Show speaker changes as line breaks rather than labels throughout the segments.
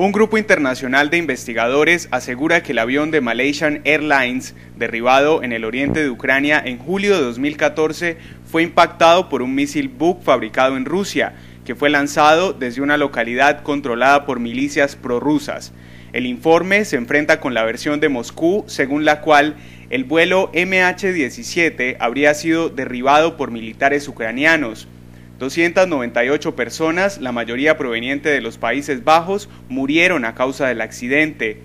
Un grupo internacional de investigadores asegura que el avión de Malaysian Airlines, derribado en el oriente de Ucrania en julio de 2014, fue impactado por un misil Buk fabricado en Rusia, que fue lanzado desde una localidad controlada por milicias prorrusas. El informe se enfrenta con la versión de Moscú, según la cual el vuelo MH17 habría sido derribado por militares ucranianos. 298 personas, la mayoría proveniente de los Países Bajos, murieron a causa del accidente.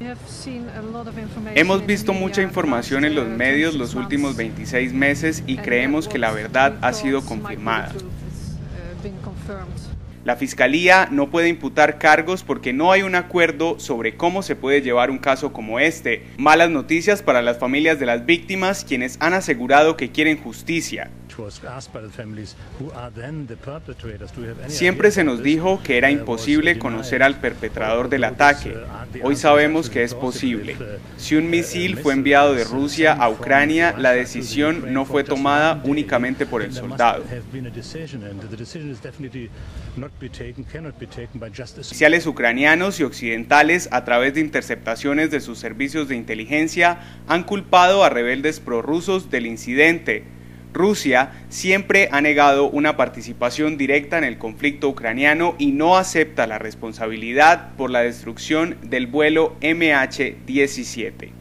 Hemos visto mucha información en los medios los últimos 26 meses y creemos que la verdad ha sido confirmada. La Fiscalía no puede imputar cargos porque no hay un acuerdo sobre cómo se puede llevar un caso como este. Malas noticias para las familias de las víctimas quienes han asegurado que quieren justicia. Siempre se nos dijo que era imposible conocer al perpetrador del ataque. Hoy sabemos que es posible. Si un misil fue enviado de Rusia a Ucrania, la decisión no fue tomada únicamente por el soldado. Oficiales ucranianos y occidentales, a través de interceptaciones de sus servicios de inteligencia, han culpado a rebeldes prorrusos del incidente. Rusia siempre ha negado una participación directa en el conflicto ucraniano y no acepta la responsabilidad por la destrucción del vuelo MH17.